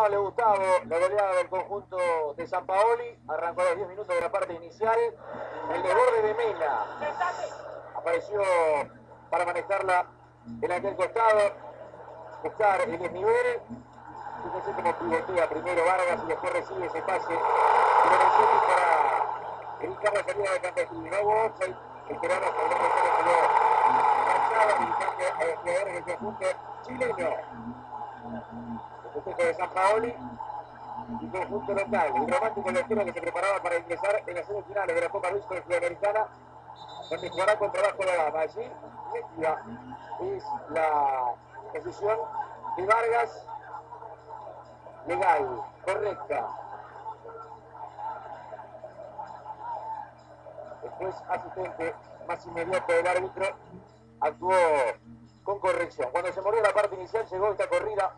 Simón, le Gustavo, la goleada del conjunto de San Paoli. Arrancó los 10 minutos de la parte inicial. El desborde de Mena apareció para manejarla en aquel costado. Buscar el desnivel. Fíjense cómo pivotea primero Vargas y después recibe ese pase. Para evitar la salida de Campesino. No hubo offside. Esperamos que el se quedó marchado y a los jugadores del conjunto chileno de San Paoli y conjunto local. Un romántico lectura que se preparaba para ingresar en las semifinales de la Copa Luis Sudamericana, donde jugará contra Vasco da Gama. Allí, es la posición de Vargas, legal, correcta. Después, asistente más inmediato del árbitro, actuó con corrección. Cuando se murió la parte inicial, llegó esta corrida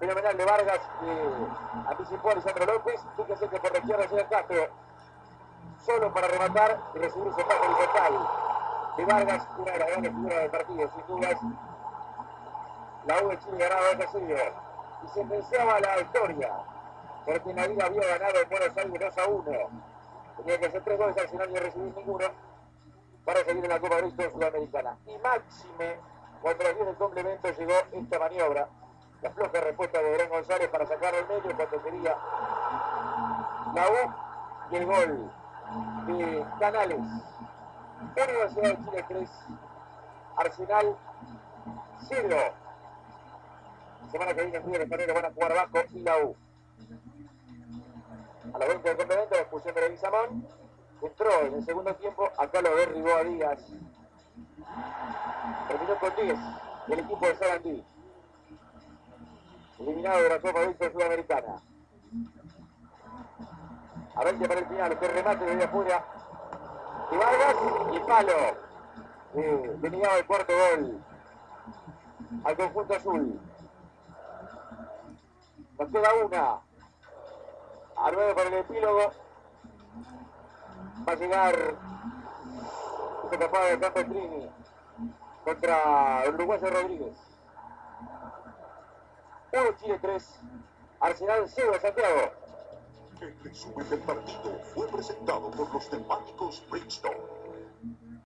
fenomenal de Vargas que anticipó a Alessandro López. Fíjese que por la izquierda llega Castro solo para rematar y recibir ese pase horizontal de Vargas, una de las grandes figuras del partido, sin dudas. La U de Chile ganaba 2 a y se pensaba la victoria, porque Navidad había ganado en Buenos Aires 2 a 1. Tenía que hacer tres goles al final y recibir ninguno para seguir en la Copa de Sudamericana. Y máxime, cuando los 10 del complemento llegó esta maniobra la floja respuesta de Gran González para sacar al medio cuando quería la U y el gol de Canales. Universidad de Chile 3, Arsenal 0. Semana que viene de Janeiro van a jugar Vasco y la U. A la 20 del complemento, la expulsión de. Entró en el segundo tiempo, acá lo derribó a Díaz. Terminó con 10 del equipo de Sarandí eliminado de la Copa Vista Sudamericana. A ver si para el final, este remate de afuera de Vargas y palo. Denegado el cuarto gol al conjunto azul. Nos queda una. A nueve para el epílogo. Va a llegar esta tapada de Campo Trini contra el uruguayo Rodríguez. 1 Chile 3, Arsenal 0 Santiago. El resumen del partido fue presentado por los temáticos Bridgestone.